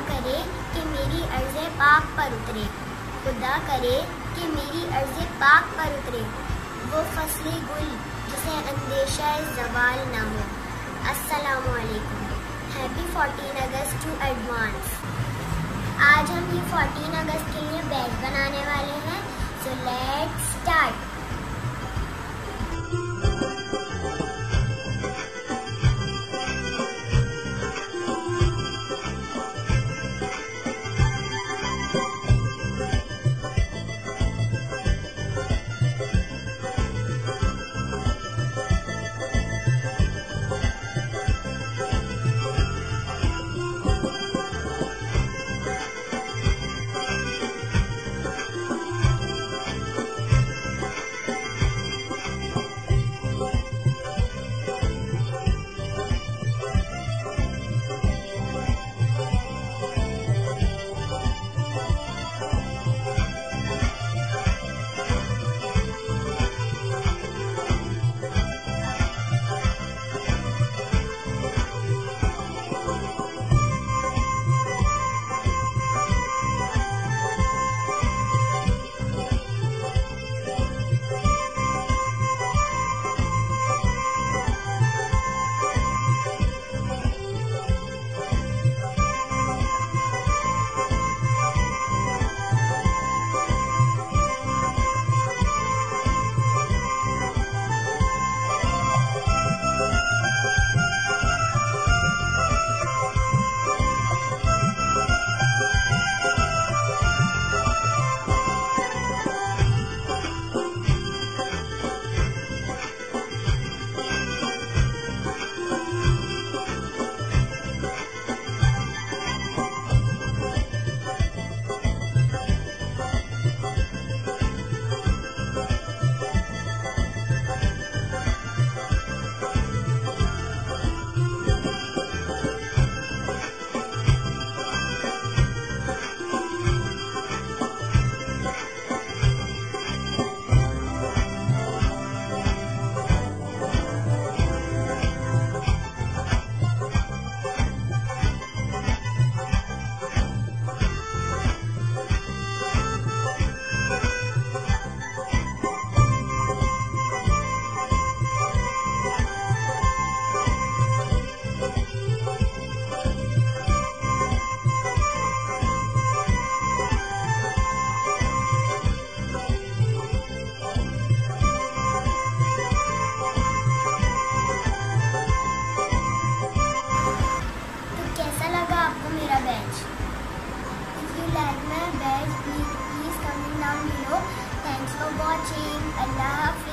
करे कि मेरी अर्ज़ पाक पर उतरे। खुदा करे कि मेरी अर्ज़ पाक पर उतरे। वो फसली गुल, जिसे अंदेशा जवाल ना हो। असलकुम happy fourteen August to advance. आज हम ये फोर्टीन अगस्त के लिए बैग बनाने वाले हैं। So let's start please, comment down below. Thanks for watching. Allah